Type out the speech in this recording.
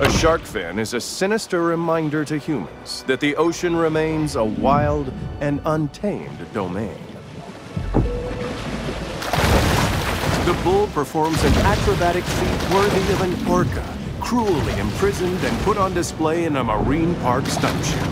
A shark fin is a sinister reminder to humans that the ocean remains a wild and untamed domain. The bull performs an acrobatic feat worthy of an orca, cruelly imprisoned and put on display in a marine park stunt show.